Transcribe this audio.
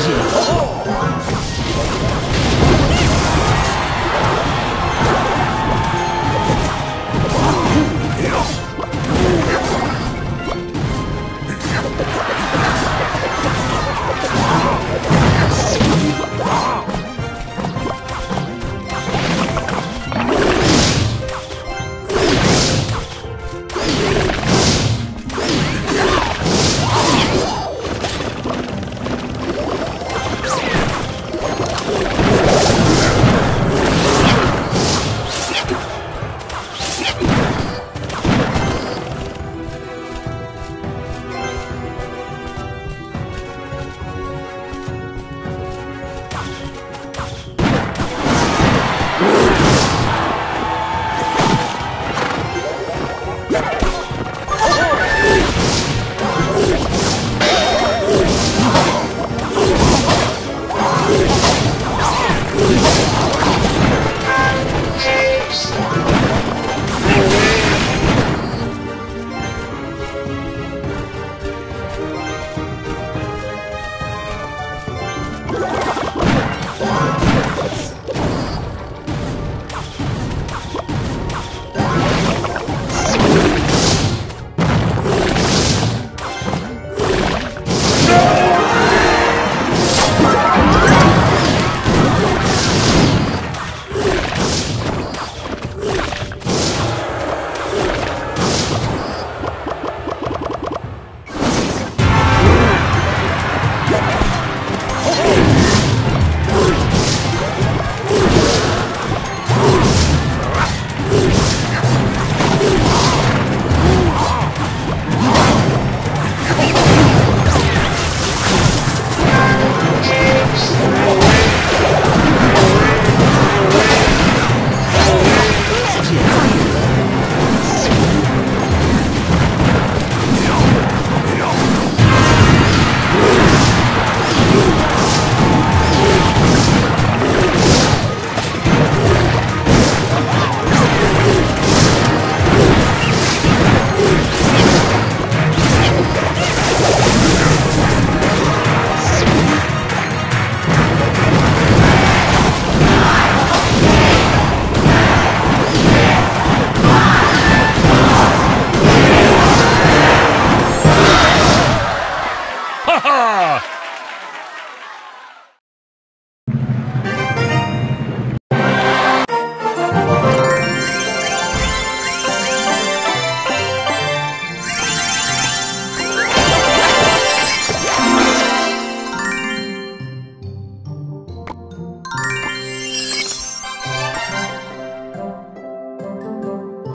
Oh!